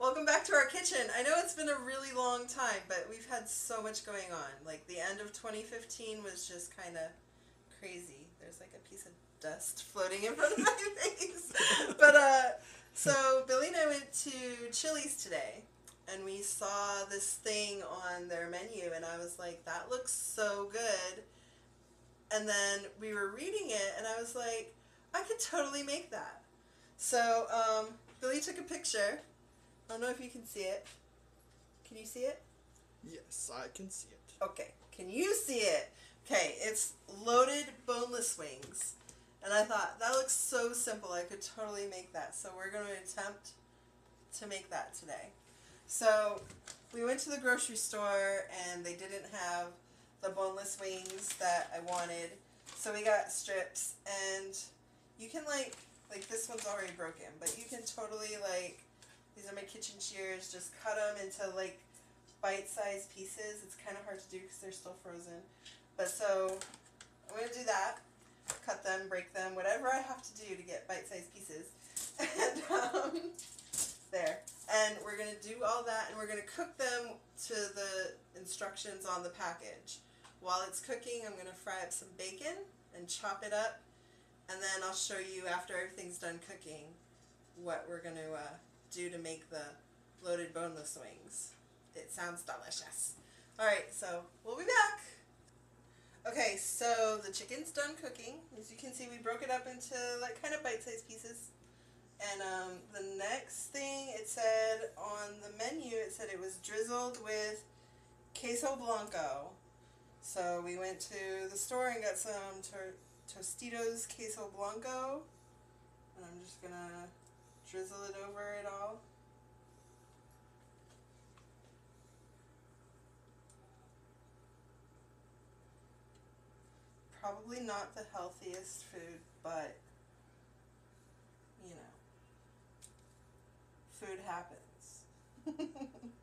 Welcome back to our kitchen. I know it's been a really long time, but we've had so much going on. Like the end of 2015 was just kind of crazy. There's like a piece of dust floating in front of my face. But uh so Billy and I went to Chili's today and we saw this thing on their menu and I was like that looks so good. And then we were reading it and I was like I could totally make that. So um Billy took a picture. I don't know if you can see it. Can you see it? Yes, I can see it. Okay. Can you see it? Okay, it's loaded boneless wings. And I thought that looks so simple. I could totally make that. So we're going to attempt to make that today. So we went to the grocery store and they didn't have the boneless wings that I wanted. So we got strips and you can like like this one's already broken, but you can totally like these are my kitchen shears. Just cut them into like bite-sized pieces. It's kind of hard to do because they're still frozen. But so I'm gonna do that. Cut them, break them, whatever I have to do to get bite-sized pieces. And um, there. And we're gonna do all that, and we're gonna cook them to the instructions on the package. While it's cooking, I'm gonna fry up some bacon and chop it up, and then I'll show you after everything's done cooking what we're gonna uh, do to make the loaded boneless wings. It sounds delicious. Alright, so we'll be back. Okay, so the chicken's done cooking. As you can see, we broke it up into like kind of bite-sized pieces. And um, the next thing it said on the menu, it said it was drizzled with queso blanco. So we went to the store and got some Tostitos queso blanco. And I'm just gonna drizzle it over it all. Probably not the healthiest food, but you know, food happens.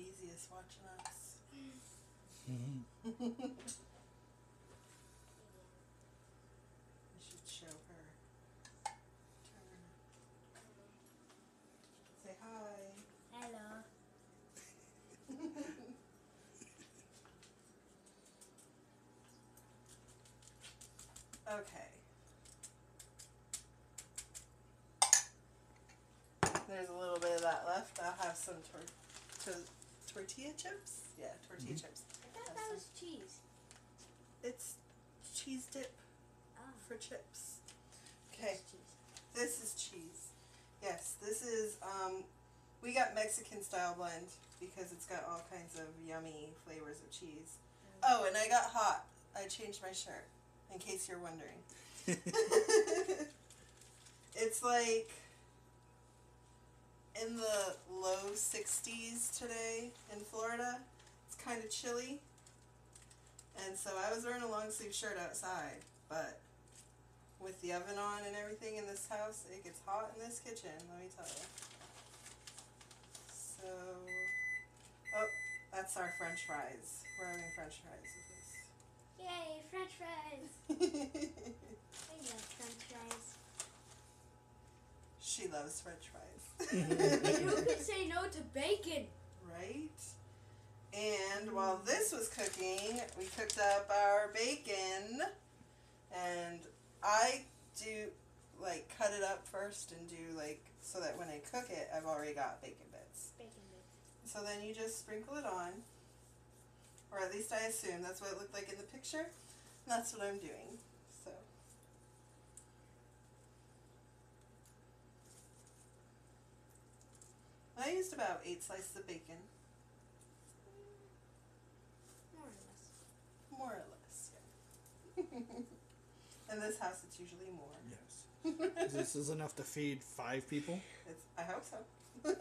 A Beezius watching us. Mm-hmm. I should show her. Turn. Say hi. Hello. Okay. There's a little bit of that left. I'll have some tor- to- tortilla chips. Yeah, tortilla Mhm. chips. I thought that was cheese. It's cheese dip Oh. for chips. Okay. This is cheese. Yes, this is um we got Mexican style blend because it's got all kinds of yummy flavors of cheese. Oh, and I got hot. I changed my shirt in case you're wondering. it's like in the low 60s today in Florida. It's kind of chilly. And so I was wearing a long sleeve shirt outside, but with the oven on and everything in this house, it gets hot in this kitchen, let me tell you. So, oh, that's our french fries. We're having french fries with this. Yay, French fries! I love French fries. She loves french fries. and who could say no to bacon? right? And while this was cooking, we cooked up our bacon. And I do like cut it up first and do like so that when I cook it, I've already got bacon bits. Bacon bits. So then you just sprinkle it on. Or at least I assume that's what it looked like in the picture. And that's what I'm doing. So I used about eight slices of bacon. More or less. More or less, yeah. in this house it's usually more. yes. This is enough to feed five people. It's, I hope so. Two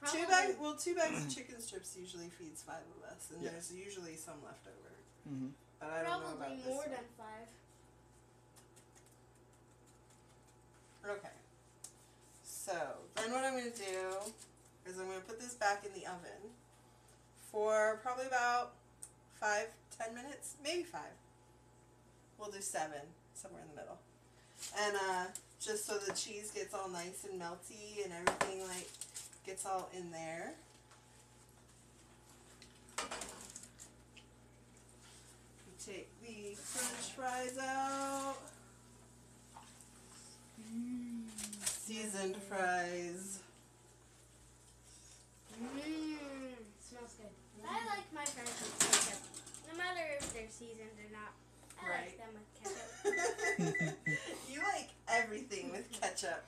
Probably- bags. Well, two bags of chicken strips usually feeds five of us, and Yeah. there's usually some left over. Mm-hmm. But I don't know Probably about this more one. than five. Okay. So then what I'm gonna do is I'm gonna put this back in the oven for probably about five, ten minutes, maybe five. We'll do seven, somewhere in the middle. And uh, just so the cheese gets all nice and melty and everything like gets all in there. We take the french fries out. Seasoned fries. Mmm, smells good. I like my fries with ketchup. No matter if they're seasoned or not. I Right. like them with ketchup. you like everything with mm-hmm. ketchup.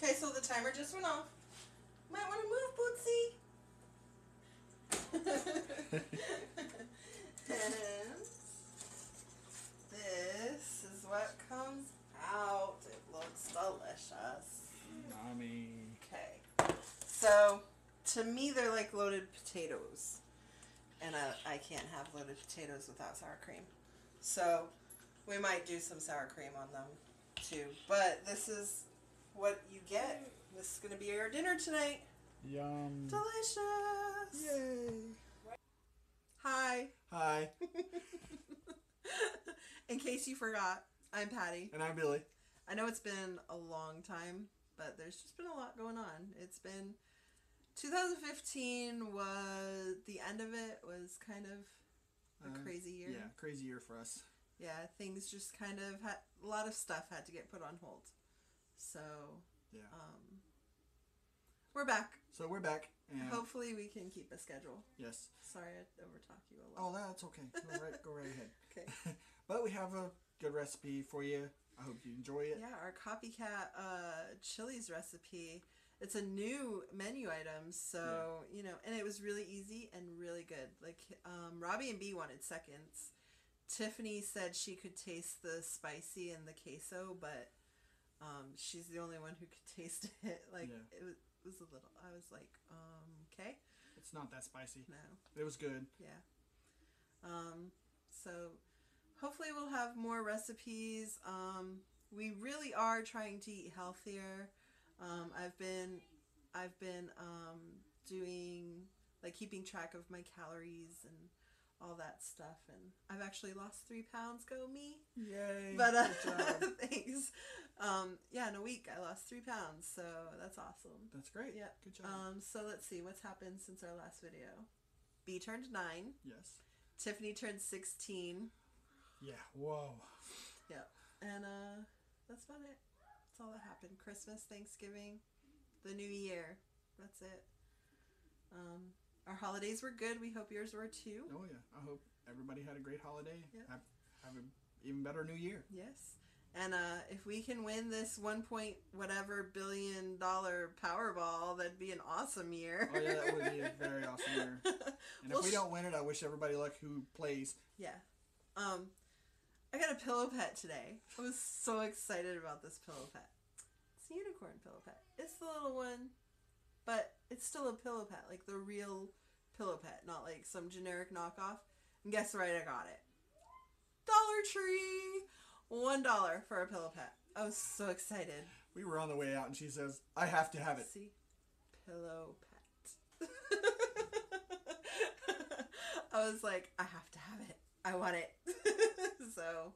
Okay, so the timer just went off. Might want to move, Bootsy. and this is what comes out. It looks delicious. Mommy. Okay. So, to me, they're like loaded potatoes. And uh, I can't have loaded potatoes without sour cream. So, we might do some sour cream on them too. But this is what you get. This is going to be our dinner tonight. Yum. Delicious. Yay. Hi. Hi. In case you forgot, I'm Patty. And I'm Billy. I know it's been a long time, but there's just been a lot going on. It's been 2015 was the end of it was kind of a Uh, crazy year. Yeah, crazy year for us. Yeah, things just kind of had a lot of stuff had to get put on hold. So, Yeah. um we're back. So we're back. And Hopefully we can keep a schedule. yes. Sorry I overtalk you a little. Oh, that's okay. Go right, go right ahead. Okay. but we have a good recipe for you. I hope you enjoy it. Yeah, our copycat uh Chili's recipe. It's a new menu item, so you know, and it was really easy and really good. Like um, Robbie and B wanted seconds. Tiffany said she could taste the spicy and the queso, but um, she's the only one who could taste it. Like Yeah. it was, it was a little. I was like, um, okay, It's not that spicy. no, It was good. yeah. Um, so hopefully we'll have more recipes. Um, we really are trying to eat healthier. Um, I've been, I've been um, doing like keeping track of my calories and all that stuff, and I've actually lost three pounds. Go me! Yay. But uh, thanks. Um, yeah, in a week I lost three pounds, so that's awesome. That's great. Yeah. Good job. Um, so let's see what's happened since our last video. B turned nine. yes. Tiffany turned 16. Yeah. Whoa. And uh that's about it. All that happened. Christmas, Thanksgiving, the new year. That's it. Um our holidays were good. We hope yours were too. Oh yeah. I hope everybody had a great holiday. Yeah. Have, have an even better new year. Yes. And uh if we can win this one point whatever billion dollar Powerball, that'd be an awesome year. Oh yeah, that would be a very awesome year. And Well, if we don't win it, I wish everybody luck who plays. Yeah. Um, I got a pillow pet today. I was so excited about this pillow pet. It's a unicorn pillow pet. It's the little one, but it's still a pillow pet, like the real pillow pet, not like some generic knockoff. And guess right, I got it. Dollar Tree! One dollar for a pillow pet. I was so excited. We were on the way out, and she says, "I have to have it." See? Pillow pet. I was like, I have to have it. I want it. so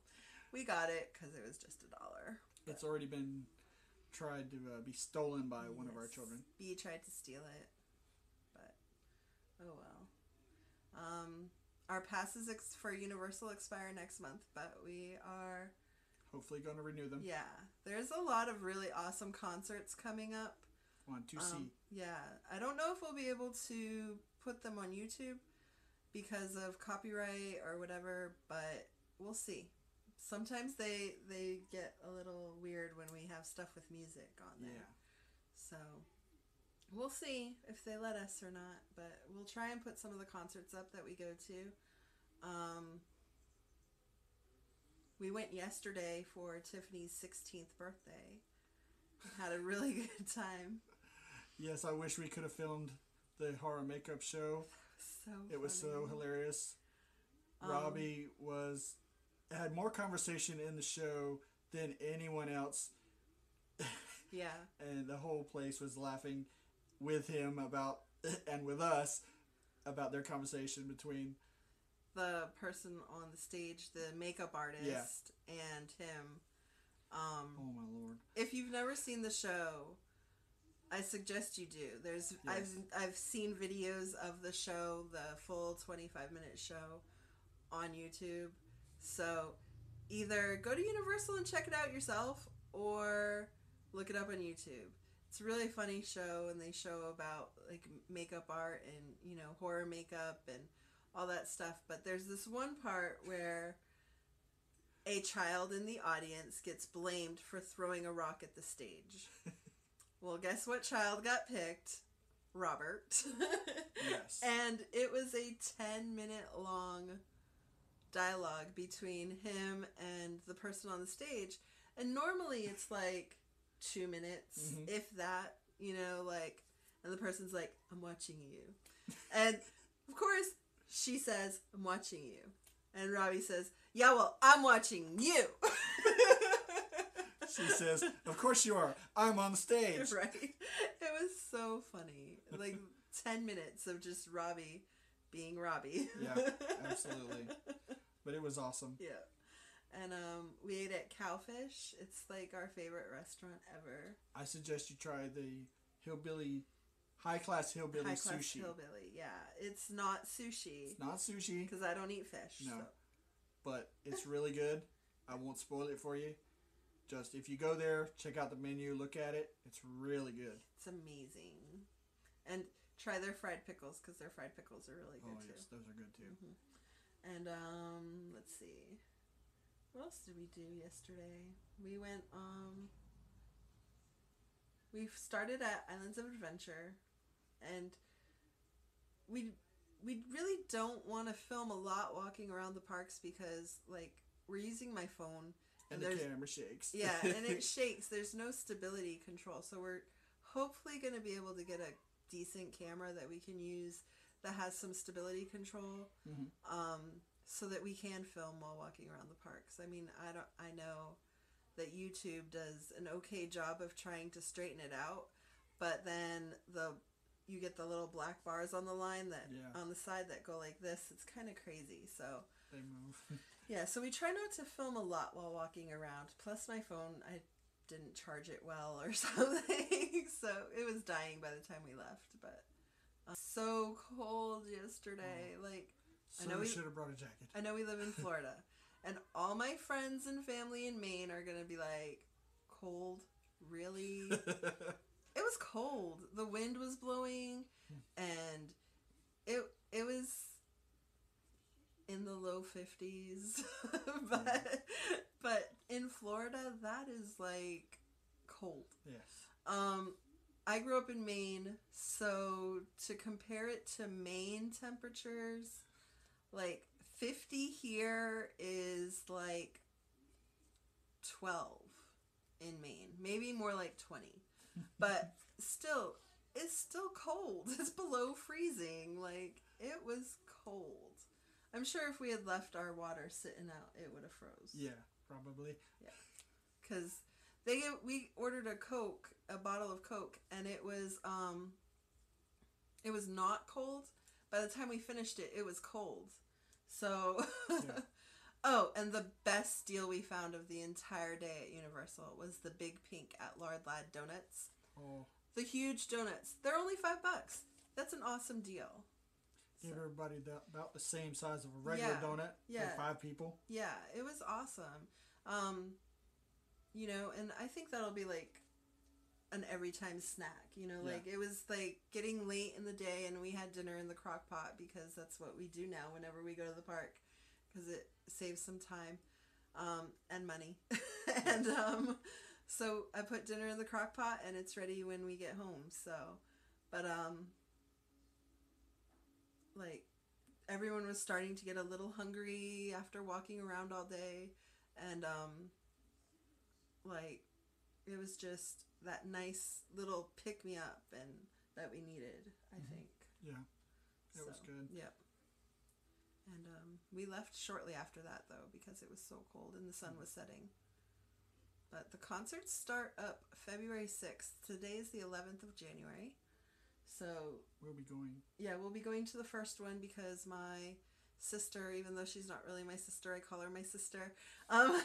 we got it because it was just a dollar. It's already been tried to uh, be stolen by one of our children. B tried to steal it, but oh well. Um, our passes ex- for Universal expire next month, but we are Hopefully, going to renew them. yeah. There's a lot of really awesome concerts coming up. On two C. Um, yeah, I don't know if we'll be able to put them on YouTube because of copyright or whatever, but we'll see. Sometimes they they get a little weird when we have stuff with music on there. yeah. So we'll see if they let us or not, but we'll try and put some of the concerts up that we go to. Um, we went yesterday for Tiffany's 16th birthday. Had a really good time. Yes, I wish we could have filmed the horror makeup show. So It was so hilarious. Um, Robbie was had more conversation in the show than anyone else, Yeah. and the whole place was laughing with him about and with us about their conversation between. the person on the stage, the makeup artist, and him. Um, Oh my lord! if you've never seen the show, I suggest you do. There's I've I've seen videos of the show, the full 25 minute show on YouTube. So either go to Universal and check it out yourself or look it up on YouTube. It's a really funny show and they show about like makeup art and, you know, horror makeup and all that stuff, but there's this one part where a child in the audience gets blamed for throwing a rock at the stage. well, guess what child got picked? Robert. Yes. and it was a 10 minute long dialogue between him and the person on the stage. And normally it's like two minutes, Mhm. if that, you know, like, and the person's like, I'm watching you. And of course, she says, I'm watching you. And Robbie says, Yeah, well, I'm watching you. She says, "Of course you are. I'm on the stage." right? It was so funny. Like 10 minutes of just Robbie being Robbie. Yeah, absolutely. But it was awesome. yeah. And um, we ate at Cowfish. It's like our favorite restaurant ever. I suggest you try the hillbilly, high class hillbilly High class sushi. hillbilly. Yeah. It's not sushi It's not sushi, because I don't eat fish. No. So. but it's really good. I won't spoil it for you. Just if you go there, check out the menu, look at it. It's really good. It's amazing. And try their fried pickles because their fried pickles are really Oh good too. yes, those are good too. And um, let's see. What else did we do yesterday? We went um we started at Islands of Adventure and we we really don't want to film a lot walking around the parks because like we're using my phone And And the camera shakes. yeah, and it shakes. There's no stability control. So we're hopefully going to be able to get a decent camera that we can use that has some stability control Mhm. um, so that we can film while walking around the parks. I mean, I don't I know that YouTube does an okay job of trying to straighten it out, but then the you get the little black bars on the line that Yeah. on the side that go like this. It's kind of crazy. So they move. yeah, so we try not to film a lot while walking around. Plus, my phone, I didn't charge it well or something, so it was dying by the time we left. But uh, so cold yesterday. Like, so know we we- should have brought a jacket. I know we live in Florida, and all my friends and family in Maine are gonna be like, cold, really? it was cold. The wind was blowing, and it it was in the low fifties. but but in Florida, that is like cold. yes. Um, I grew up in Maine, so to compare it to Maine temperatures, like 50 here is like 12 in Maine, maybe more like 20. But still, it's still cold. It's below freezing. Like, it was cold. I'm sure if we had left our water sitting out, it would have froze. Yeah, probably. Yeah, because they gave, we ordered a coke a bottle of coke and it was um it was not cold. By the time we finished it it was cold. So Yeah. oh and the best deal we found of the entire day at universal was the big pink at lard lad donuts. Oh, the huge donuts. They're only five bucks. That's an awesome deal give everybody the, about the same size of a regular Yeah, donut yeah. for five people. Yeah, it was awesome. Um, you know, and I think that'll be like an every time snack. You know, Yeah. like it was like getting late in the day and we had dinner in the crock pot because that's what we do now whenever we go to the park because it saves some time um, and money. and um, so I put dinner in the crock pot and it's ready when we get home. So, but um, like everyone was starting to get a little hungry after walking around all day and um like it was just that nice little pick me up and that we needed. I Mhm. think. Yeah, it was good. Yep. And um, we left shortly after that though because it was so cold and the sun Mm. was setting. But the concerts start up February 6th. Today is the 11th of January. So, We'll be going. yeah, we'll be going to the first one because my sister, even though she's not really my sister, I call her my sister. Um,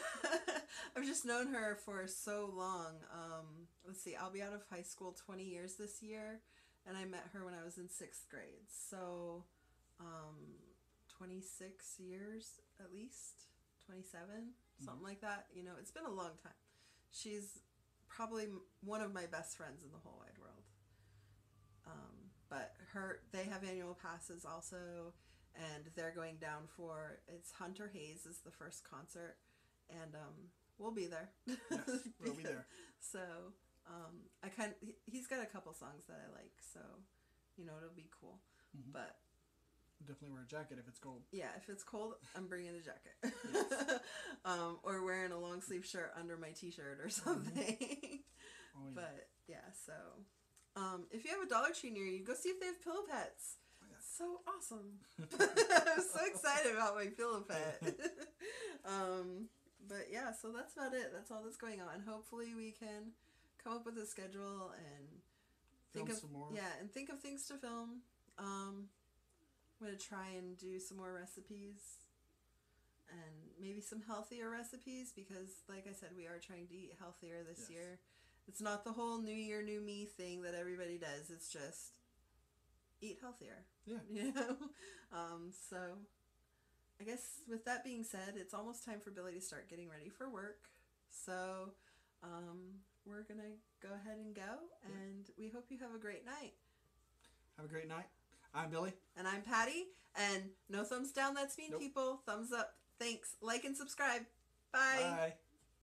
I've just known her for so long. Um, let's see, I'll be out of high school 20 years this year, and I met her when I was in sixth grade. So, um, 26 years at least, 27, something like that. You know, it's been a long time. She's probably one of my best friends in the whole wide world. But her, they have annual passes also, and they're going down for it's Hunter Hayes is the first concert, and um, we'll be there. Yes, we'll be there. So um, I kind he- he's got a couple songs that I like, so you know it'll be cool. Mhm. But Definitely wear a jacket if it's cold. yeah, if it's cold, I'm bringing a jacket, um, or wearing a long sleeve shirt under my t-shirt or something. Oh yeah. But yeah, so um, if you have a Dollar Tree near you, go see if they have pillow pets. Oh, yeah. So awesome. I'm so excited about my pillow pet. um, but yeah, so that's about it. That's all that's going on. Hopefully, we can come up with a schedule and think Film of some more. yeah, and think of things to film. Um, I'm gonna try and do some more recipes. And maybe some healthier recipes because, like I said, we are trying to eat healthier this Yes. year. It's not the whole New Year, New Me thing that everybody does. It's just eat healthier. Yeah. You know? Um, so, I guess with that being said, it's almost time for Billy to start getting ready for work. So, um, we're going to go ahead and go. And we hope you have a great night. Have a great night. I'm Billy. And I'm Patty. And no thumbs down, that's mean, Nope. people. Thumbs up. Thanks. Like and subscribe. Bye. Bye.